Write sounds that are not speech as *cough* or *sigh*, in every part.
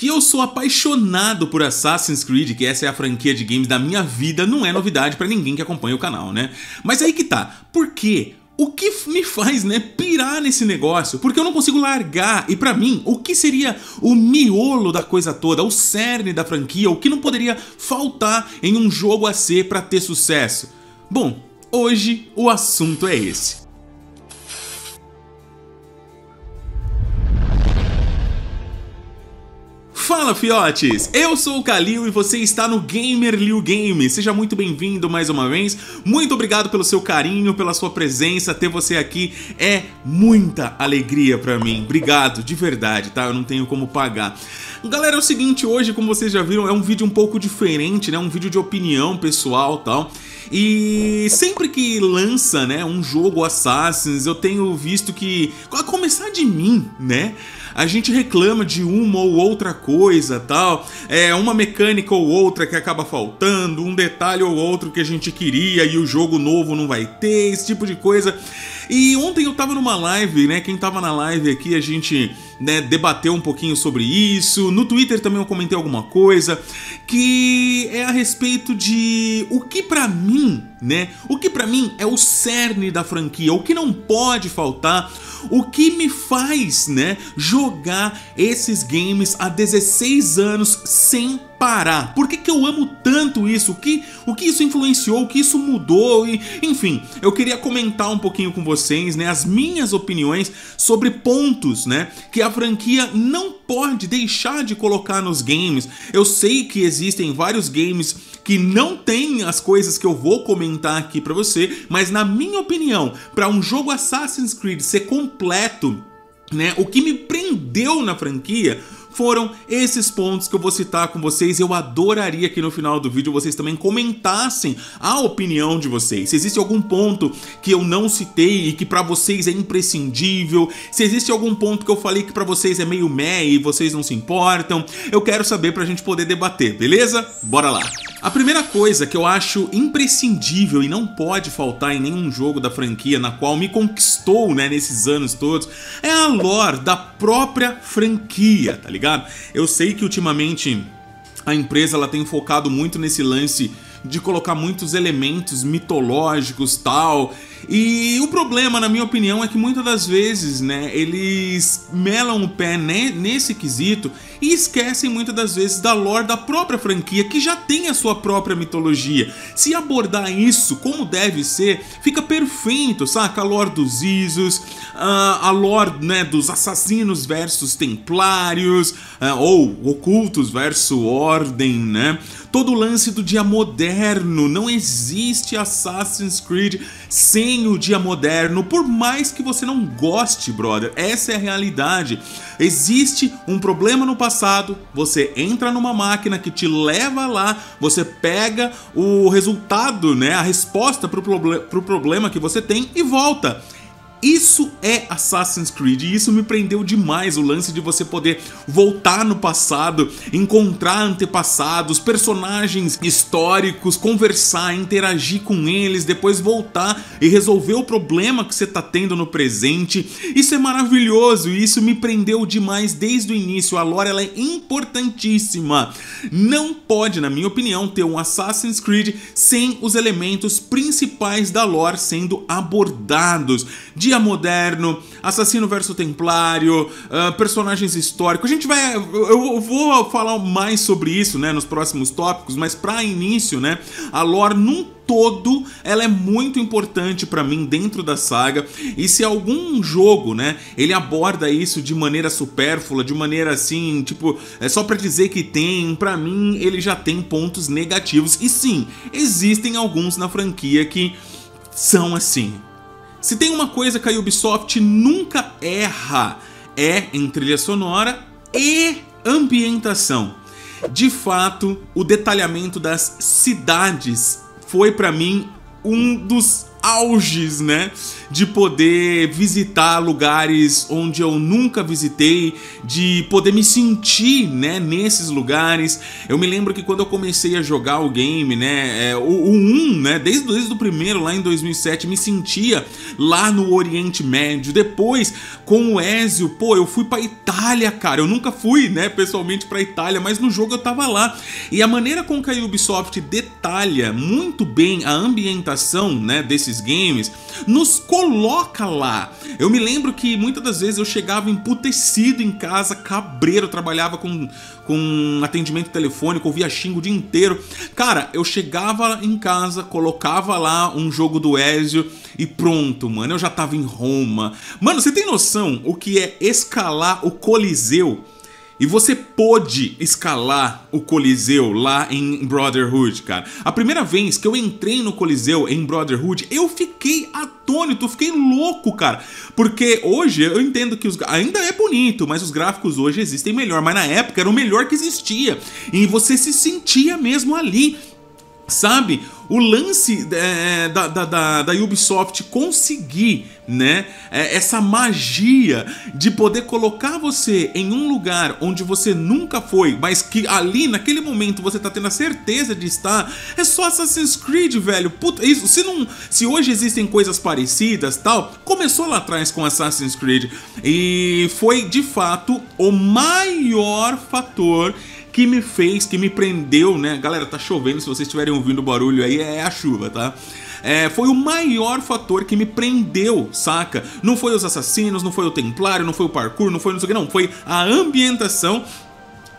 Que eu sou apaixonado por Assassin's Creed, que essa é a franquia de games da minha vida, não é novidade pra ninguém que acompanha o canal, né? Mas aí que tá, por quê? O que me faz, né, pirar nesse negócio? Porque eu não consigo largar. E pra mim, o que seria o miolo da coisa toda, o cerne da franquia, o que não poderia faltar em um jogo a ser pra ter sucesso? Bom, hoje o assunto é esse. Fala fiotes, eu sou o Kalil e você está no Gamer Liu Game. Seja muito bem-vindo mais uma vez. Muito obrigado pelo seu carinho, pela sua presença. Ter você aqui é muita alegria para mim. Obrigado, de verdade, tá? Eu não tenho como pagar. Galera, é o seguinte, hoje, como vocês já viram, é um vídeo um pouco diferente, né? Um vídeo de opinião pessoal, tal. E sempre que lança, né, um jogo Assassins, eu tenho visto que a começar de mim, né? A gente reclama de uma ou outra coisa, tal, é uma mecânica ou outra que acaba faltando, um detalhe ou outro que a gente queria e o jogo novo não vai ter, esse tipo de coisa. E ontem eu tava numa live, né? Quem tava na live aqui, a gente né, debateu um pouquinho sobre isso. No Twitter também eu comentei alguma coisa que é a respeito de o que para mim, né? O que para mim é o cerne da franquia, o que não pode faltar, o que me faz, né, jogar esses games há 16 anos sem parar? Por que, que eu amo tanto isso? O que, o que isso influenciou? O que isso mudou? E, enfim, eu queria comentar um pouquinho com vocês, né, as minhas opiniões sobre pontos, né, que a franquia não pode deixar de colocar nos games. Eu sei que existem vários games que não têm as coisas que eu vou comentar aqui para você, mas na minha opinião, para um jogo Assassin's Creed ser completo, né, o que me prendeu na franquia foram esses pontos que eu vou citar com vocês. Eu adoraria que no final do vídeo vocês também comentassem a opinião de vocês. Se existe algum ponto que eu não citei e que para vocês é imprescindível, se existe algum ponto que eu falei que para vocês é meio meh e vocês não se importam, eu quero saber pra gente poder debater, beleza? Bora lá! A primeira coisa que eu acho imprescindível e não pode faltar em nenhum jogo da franquia na qual me conquistou, né, nesses anos todos, é a lore da própria franquia, tá ligado? Eu sei que ultimamente a empresa ela tem focado muito nesse lance de colocar muitos elementos mitológicos tal. E o problema, na minha opinião, é que muitas das vezes, né, eles melam o pé nesse quesito e esquecem muitas das vezes da lore da própria franquia, que já tem a sua própria mitologia. Se abordar isso como deve ser, fica perfeito, saca? A lore dos Isos, a lore né, dos assassinos versus templários, ou ocultos versus ordem, né? Todo o lance do dia moderno, não existe Assassin's Creed sem o dia moderno, por mais que você não goste, brother. Essa é a realidade. Existe um problema no passado, você entra numa máquina que te leva lá, você pega o resultado, né, a resposta para o pro problema que você tem e volta. Isso é Assassin's Creed e isso me prendeu demais o lance de você poder voltar no passado, encontrar antepassados, personagens históricos, conversar, interagir com eles, depois voltar e resolver o problema que você está tendo no presente. Isso é maravilhoso e isso me prendeu demais desde o início. A lore ela é importantíssima. Não pode, na minha opinião, ter um Assassin's Creed sem os elementos principais da lore sendo abordados. De dia moderno, assassino versus templário, uh, personagens históricos. A gente vai. Eu vou falar mais sobre isso né, nos próximos tópicos, mas para início, né, a lore num todo ela é muito importante para mim dentro da saga e se algum jogo, né, ele aborda isso de maneira supérflua, de maneira assim, tipo, é só para dizer que tem, para mim ele já tem pontos negativos e sim, existem alguns na franquia que são assim, se tem uma coisa que a Ubisoft nunca erra, é em trilha sonora e ambientação. De fato, o detalhamento das cidades foi para mim um dos auges, né? De poder visitar lugares onde eu nunca visitei, de poder me sentir, né, nesses lugares. Eu me lembro que quando eu comecei a jogar o game, né, é, o, o 1, né, desde, desde o primeiro lá em 2007, me sentia lá no Oriente Médio. Depois, com o Ezio, pô, eu fui pra Itália, cara. Eu nunca fui, né, pessoalmente pra Itália, mas no jogo eu tava lá. E a maneira com que a Ubisoft detalha muito bem a ambientação, né, desses games, nos coloca lá. Eu me lembro que muitas das vezes eu chegava emputecido em casa, cabreiro, trabalhava com, com atendimento telefônico, ouvia xingo o dia inteiro. Cara, eu chegava em casa, colocava lá um jogo do Ezio e pronto, mano, eu já tava em Roma. Mano, você tem noção o que é escalar o Coliseu? E você pôde escalar o Coliseu lá em Brotherhood, cara. A primeira vez que eu entrei no Coliseu em Brotherhood, eu fiquei atônito, fiquei louco, cara. Porque hoje eu entendo que os ainda é bonito, mas os gráficos hoje existem melhor, mas na época era o melhor que existia. E você se sentia mesmo ali. Sabe? O lance é, da, da, da, da, Ubisoft conseguir, né? É, essa magia de poder colocar você em um lugar onde você nunca foi, mas que ali, naquele momento, você tá tendo a certeza de estar. É só Assassin's Creed, velho. Puta, isso, se, não, se hoje existem coisas parecidas tal, começou lá atrás com Assassin's Creed. E foi de fato o maior fator que me fez, que me prendeu, né? Galera, tá chovendo, se vocês estiverem ouvindo o barulho aí, é a chuva, tá? É, foi o maior fator que me prendeu, saca? Não foi os assassinos, não foi o templário, não foi o parkour, não foi não sei o que, não. Foi a ambientação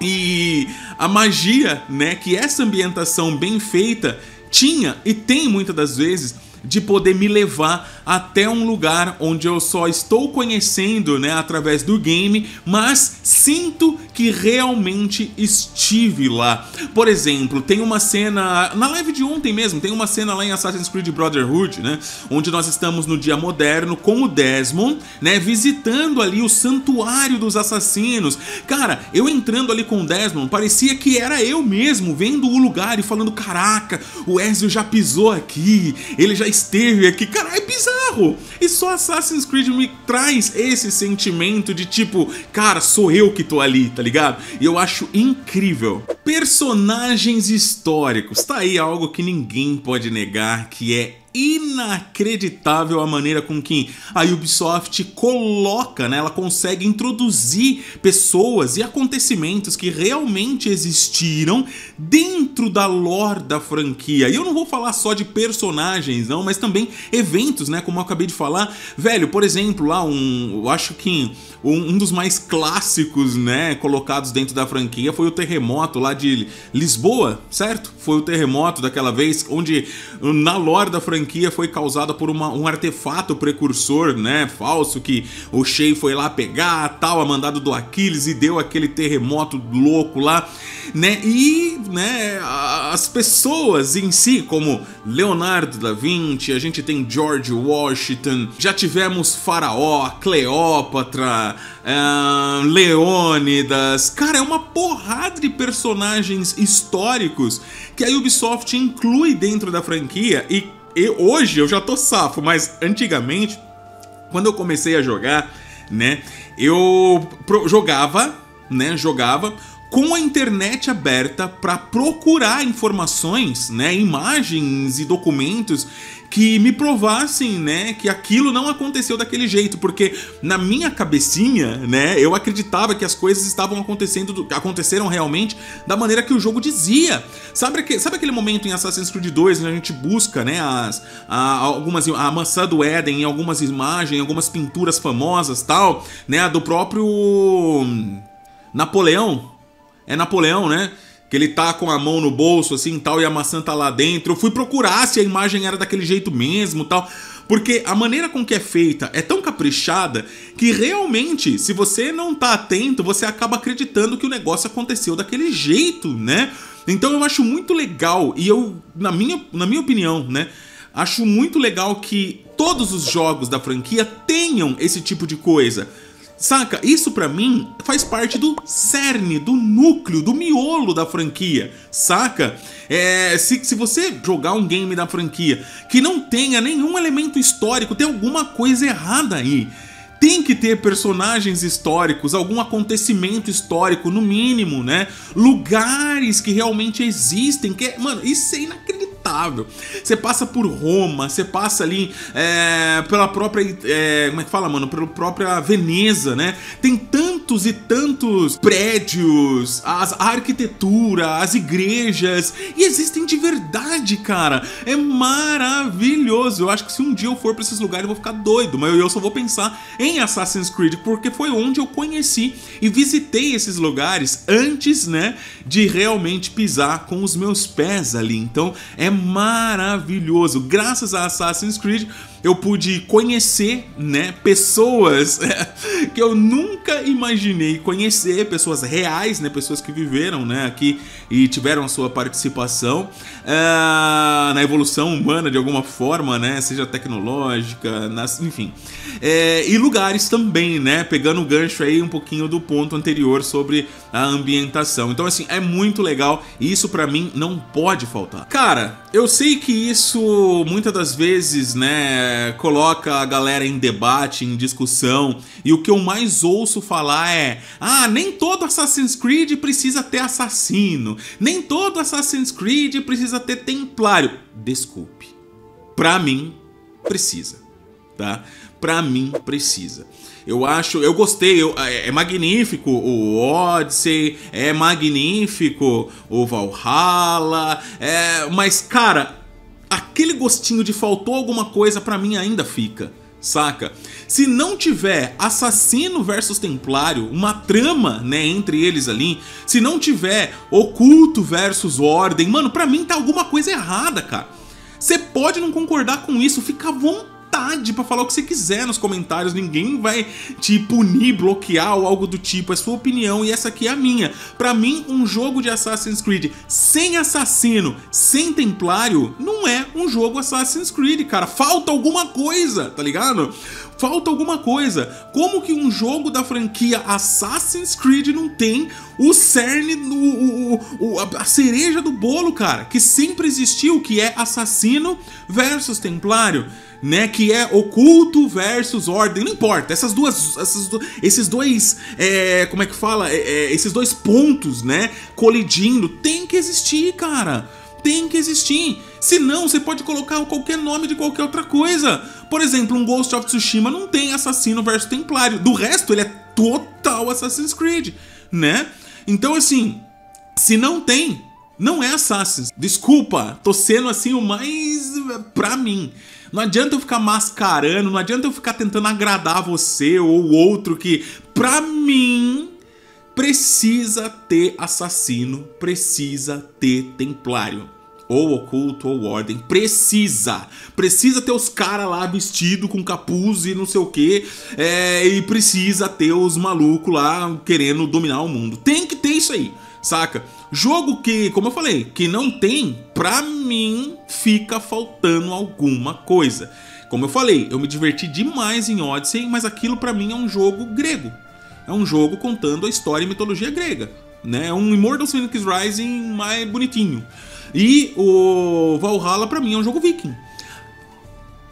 e a magia, né? Que essa ambientação bem feita tinha e tem muitas das vezes de poder me levar até um lugar onde eu só estou conhecendo, né, através do game, mas sinto que realmente estive lá. Por exemplo, tem uma cena na live de ontem mesmo, tem uma cena lá em Assassin's Creed Brotherhood, né, onde nós estamos no dia moderno com o Desmond, né, visitando ali o santuário dos assassinos. Cara, eu entrando ali com o Desmond, parecia que era eu mesmo vendo o lugar e falando: "Caraca, o Ezio já pisou aqui, ele já esteve aqui". Cara, é bizarro. E só Assassin's Creed me traz esse sentimento de tipo, cara, sou eu que tô ali, tá ligado? E eu acho incrível. Personagens históricos, tá aí algo que ninguém pode negar, que é inacreditável a maneira com que a Ubisoft coloca, né? Ela consegue introduzir pessoas e acontecimentos que realmente existiram dentro da lore da franquia. E eu não vou falar só de personagens, não, mas também eventos, né? Como eu acabei de falar. Velho, por exemplo, lá um, eu acho que um, um dos mais clássicos, né, colocados dentro da franquia foi o terremoto lá de Lisboa, certo? Foi o terremoto daquela vez onde na lore da franquia franquia foi causada por uma, um artefato precursor, né, falso, que o Shea foi lá pegar, tal, a mandado do Aquiles e deu aquele terremoto louco lá, né, e, né, as pessoas em si, como Leonardo da Vinci, a gente tem George Washington, já tivemos Faraó, Cleópatra, uh, Leônidas, cara, é uma porrada de personagens históricos que a Ubisoft inclui dentro da franquia e eu, hoje eu já tô safo, mas antigamente, quando eu comecei a jogar, né, eu jogava, né, jogava com a internet aberta para procurar informações, né, imagens e documentos que me provassem, né, que aquilo não aconteceu daquele jeito, porque na minha cabecinha, né, eu acreditava que as coisas estavam acontecendo, aconteceram realmente da maneira que o jogo dizia. Sabe, sabe aquele momento em Assassin's Creed 2 onde a gente busca, né, as, a, algumas a maçã do Éden algumas imagens, algumas pinturas famosas, tal, né, do próprio Napoleão, é Napoleão, né? Que ele tá com a mão no bolso, assim, tal, e a maçã tá lá dentro. Eu fui procurar se a imagem era daquele jeito mesmo, tal. Porque a maneira com que é feita é tão caprichada que realmente, se você não tá atento, você acaba acreditando que o negócio aconteceu daquele jeito, né? Então eu acho muito legal, e eu, na minha, na minha opinião, né? Acho muito legal que todos os jogos da franquia tenham esse tipo de coisa Saca? Isso para mim faz parte do cerne, do núcleo, do miolo da franquia, saca? É, se, se você jogar um game da franquia que não tenha nenhum elemento histórico, tem alguma coisa errada aí. Tem que ter personagens históricos, algum acontecimento histórico, no mínimo, né? Lugares que realmente existem. Que, é, mano, isso é inacreditável você passa por Roma, você passa ali é, pela própria. É, como é que fala, mano? Pela própria Veneza, né? Tem tantos e tantos prédios, as, a arquitetura, as igrejas, e existem de verdade, cara. É maravilhoso. Eu acho que se um dia eu for pra esses lugares eu vou ficar doido, mas eu só vou pensar em Assassin's Creed, porque foi onde eu conheci e visitei esses lugares antes, né, de realmente pisar com os meus pés ali. Então é maravilhoso. Graças a Assassin's Creed, eu pude conhecer, né, pessoas *laughs* que eu nunca imaginei conhecer, pessoas reais, né, pessoas que viveram, né, aqui e tiveram a sua participação uh, na evolução humana de alguma forma, né, seja tecnológica, nas, enfim, é, e lugares também, né, pegando o gancho aí um pouquinho do ponto anterior sobre a ambientação. Então assim é muito legal e isso para mim não pode faltar. Cara, eu sei que isso muitas das vezes, né, coloca a galera em debate, em discussão, e o que eu mais ouço falar é: "Ah, nem todo Assassin's Creed precisa ter assassino, nem todo Assassin's Creed precisa ter templário". Desculpe. Pra mim precisa, tá? Pra mim precisa. Eu acho, eu gostei, eu, é, é, magnífico o Odyssey, é magnífico o Valhalla, é, mas cara, aquele gostinho de faltou alguma coisa para mim ainda fica, saca? Se não tiver assassino versus templário, uma trama, né, entre eles ali, se não tiver oculto versus ordem, mano, para mim tá alguma coisa errada, cara. Você pode não concordar com isso, fica à vontade vontade para falar o que você quiser nos comentários. Ninguém vai te punir, bloquear ou algo do tipo. É sua opinião e essa aqui é a minha. Para mim, um jogo de Assassin's Creed sem assassino, sem templário, não é um jogo Assassin's Creed, cara. Falta alguma coisa, tá ligado? Falta alguma coisa. Como que um jogo da franquia Assassin's Creed não tem o cerne, o, o, o, a cereja do bolo, cara? Que sempre existiu, que é assassino versus templário né? Que é oculto versus ordem, não importa. Essas duas, essas, esses dois, é, como é que fala? É, é, esses dois pontos, né? Colidindo, tem que existir, cara. Tem que existir. Senão, você pode colocar qualquer nome de qualquer outra coisa. Por exemplo, um Ghost of Tsushima não tem assassino versus templário. Do resto, ele é total Assassin's Creed, né? Então, assim, se não tem, não é Assassin's. Desculpa, tô sendo assim o mais pra mim. Não adianta eu ficar mascarando, não adianta eu ficar tentando agradar você ou outro que, pra mim, precisa ter assassino, precisa ter templário. Ou oculto ou ordem. Precisa. Precisa ter os caras lá vestido com capuz e não sei o que. É, e precisa ter os malucos lá querendo dominar o mundo. Tem que ter isso aí saca? Jogo que, como eu falei, que não tem, pra mim fica faltando alguma coisa. Como eu falei, eu me diverti demais em Odyssey, mas aquilo para mim é um jogo grego. É um jogo contando a história e mitologia grega, né? É um Immortal Phoenix Rising mais bonitinho. E o Valhalla para mim é um jogo viking.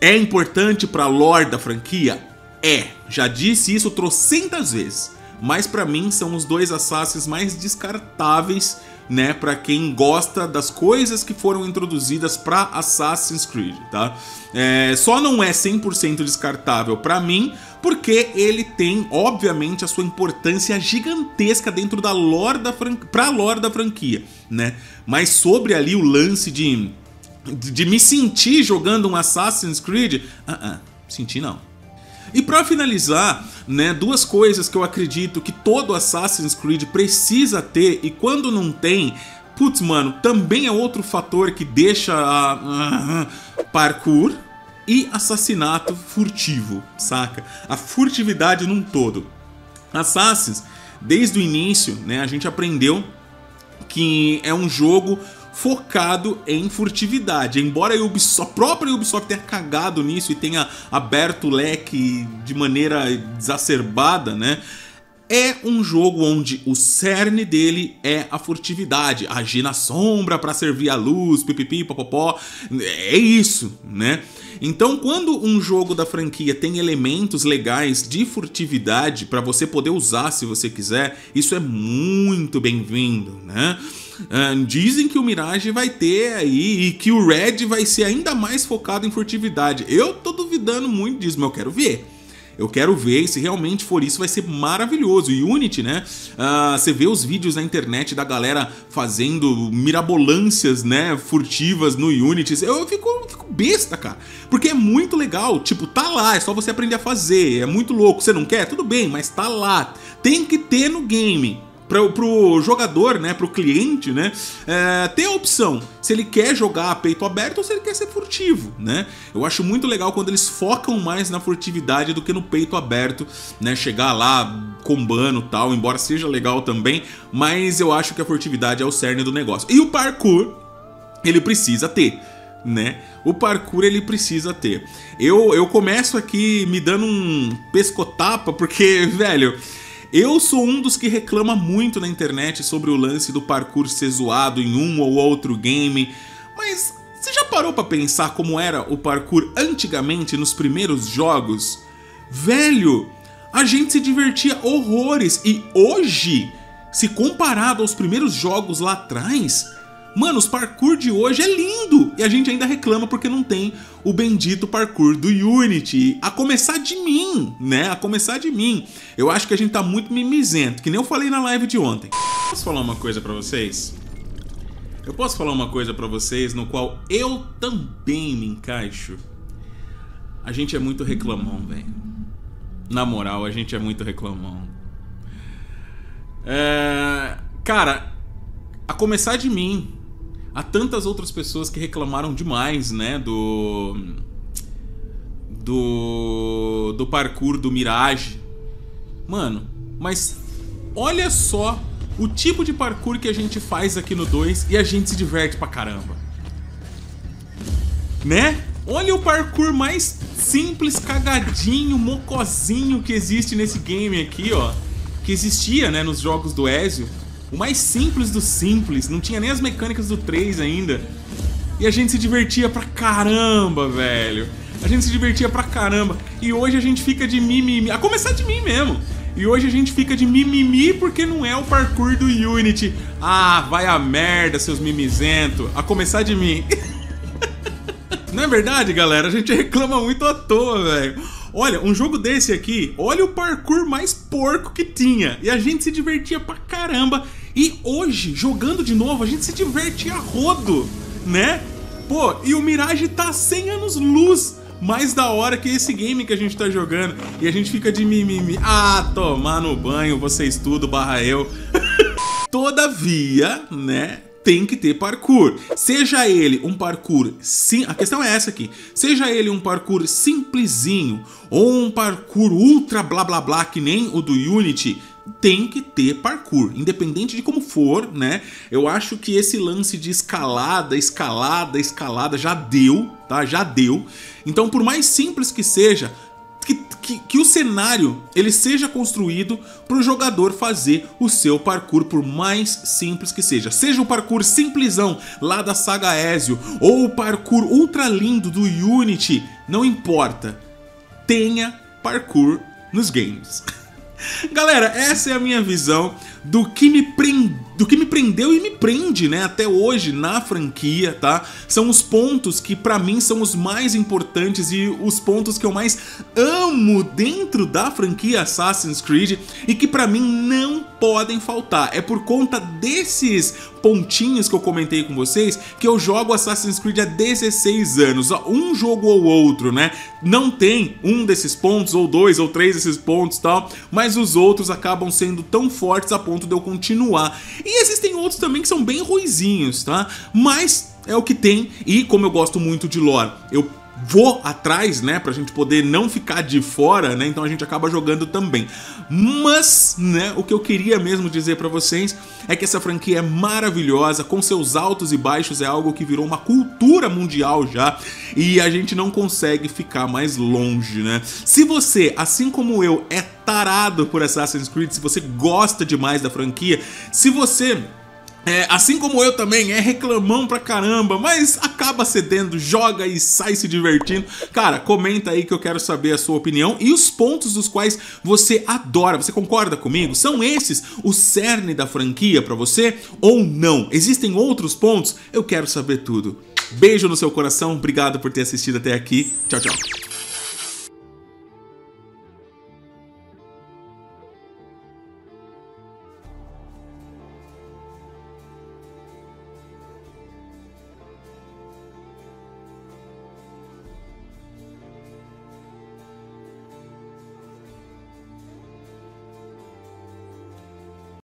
É importante para lore da franquia? É. Já disse isso trocentas vezes mas para mim são os dois Assassins mais descartáveis, né, para quem gosta das coisas que foram introduzidas para Assassin's Creed, tá? É, só não é 100% descartável para mim, porque ele tem, obviamente, a sua importância gigantesca dentro da lore da fran... pra lore da franquia, né? Mas sobre ali o lance de, de me sentir jogando um Assassin's Creed, uh -uh, senti não. E para finalizar, né, duas coisas que eu acredito que todo Assassin's Creed precisa ter e quando não tem, putz, mano, também é outro fator que deixa a uh, parkour e assassinato furtivo, saca? A furtividade num todo. Assassins, desde o início, né, a gente aprendeu que é um jogo focado em furtividade. Embora a, Ubisoft, a própria Ubisoft tenha cagado nisso e tenha aberto o leque de maneira exacerbada, né? É um jogo onde o cerne dele é a furtividade, agir na sombra para servir a luz, pipipi, popopó. É isso, né? Então, quando um jogo da franquia tem elementos legais de furtividade para você poder usar se você quiser, isso é muito bem-vindo, né? Uh, dizem que o Mirage vai ter aí e que o Red vai ser ainda mais focado em furtividade. Eu tô duvidando muito disso, mas eu quero ver. Eu quero ver se realmente for isso vai ser maravilhoso. E Unity, né? Uh, você vê os vídeos na internet da galera fazendo mirabolâncias, né? Furtivas no Unity. Eu fico, eu fico besta, cara. Porque é muito legal. Tipo, tá lá, é só você aprender a fazer. É muito louco. Você não quer? Tudo bem, mas tá lá. Tem que ter no game pro, pro jogador, né, pro cliente, né, é, ter a opção se ele quer jogar a peito aberto ou se ele quer ser furtivo, né? Eu acho muito legal quando eles focam mais na furtividade do que no peito aberto, né? Chegar lá combando tal, embora seja legal também, mas eu acho que a furtividade é o cerne do negócio. E o parkour, ele precisa ter. Né? O parkour ele precisa ter. Eu, eu começo aqui me dando um pescotapa porque, *laughs* velho, eu sou um dos que reclama muito na internet sobre o lance do parkour ser zoado em um ou outro game, mas você já parou para pensar como era o parkour antigamente nos primeiros jogos? Velho, a gente se divertia horrores e hoje, se comparado aos primeiros jogos lá atrás, Mano, os parkour de hoje é lindo! E a gente ainda reclama porque não tem o bendito parkour do Unity. A começar de mim, né? A começar de mim. Eu acho que a gente tá muito mimizento, que nem eu falei na live de ontem. Posso falar uma coisa para vocês? Eu posso falar uma coisa para vocês no qual eu também me encaixo? A gente é muito reclamão, velho. Na moral, a gente é muito reclamão. É... Cara, a começar de mim, há tantas outras pessoas que reclamaram demais, né, do do do parkour do Mirage. Mano, mas olha só o tipo de parkour que a gente faz aqui no 2 e a gente se diverte pra caramba. Né? Olha o parkour mais simples, cagadinho, mocozinho que existe nesse game aqui, ó. Que existia, né, nos jogos do Ezio. O mais simples do simples, não tinha nem as mecânicas do 3 ainda. E a gente se divertia pra caramba, velho. A gente se divertia pra caramba. E hoje a gente fica de mimimi. A começar de mim mesmo. E hoje a gente fica de mimimi porque não é o parkour do Unity. Ah, vai a merda, seus mimizento. A começar de mim. *laughs* não é verdade, galera? A gente reclama muito à toa, velho. Olha, um jogo desse aqui, olha o parkour mais porco que tinha. E a gente se divertia pra caramba. E hoje, jogando de novo, a gente se diverte a rodo, né? Pô, e o Mirage tá 100 anos luz mais da hora que esse game que a gente tá jogando. E a gente fica de mimimi. Ah, tomar no banho, vocês tudo, barra eu. *laughs* Todavia, né? Tem que ter parkour. Seja ele um parkour sim, a questão é essa aqui. Seja ele um parkour simplesinho ou um parkour ultra blá blá blá que nem o do Unity, tem que ter parkour, independente de como for, né? Eu acho que esse lance de escalada, escalada, escalada já deu, tá? Já deu. Então, por mais simples que seja, que, que, que, o cenário ele seja construído para o jogador fazer o seu parkour, por mais simples que seja. Seja o parkour simplesão lá da saga Ezio ou o parkour ultra lindo do Unity, não importa. Tenha parkour nos games. *laughs* Galera, essa é a minha visão do que me prendeu do que me prendeu e me prende, né, até hoje na franquia, tá? São os pontos que para mim são os mais importantes e os pontos que eu mais amo dentro da franquia Assassin's Creed e que para mim não podem faltar. É por conta desses pontinhos que eu comentei com vocês que eu jogo Assassin's Creed há 16 anos. Um jogo ou outro, né? Não tem um desses pontos ou dois ou três desses pontos, tal, mas os outros acabam sendo tão fortes a ponto de eu continuar. E existem outros também que são bem ruizinhos, tá? Mas é o que tem e como eu gosto muito de lore, eu vou atrás, né, pra gente poder não ficar de fora, né? Então a gente acaba jogando também. Mas, né, o que eu queria mesmo dizer para vocês é que essa franquia é maravilhosa, com seus altos e baixos, é algo que virou uma cultura mundial já, e a gente não consegue ficar mais longe, né? Se você, assim como eu, é tarado por Assassin's Creed, se você gosta demais da franquia, se você é, assim como eu também, é reclamão pra caramba, mas acaba cedendo, joga e sai se divertindo. Cara, comenta aí que eu quero saber a sua opinião e os pontos dos quais você adora. Você concorda comigo? São esses o cerne da franquia pra você ou não? Existem outros pontos? Eu quero saber tudo. Beijo no seu coração, obrigado por ter assistido até aqui. Tchau, tchau.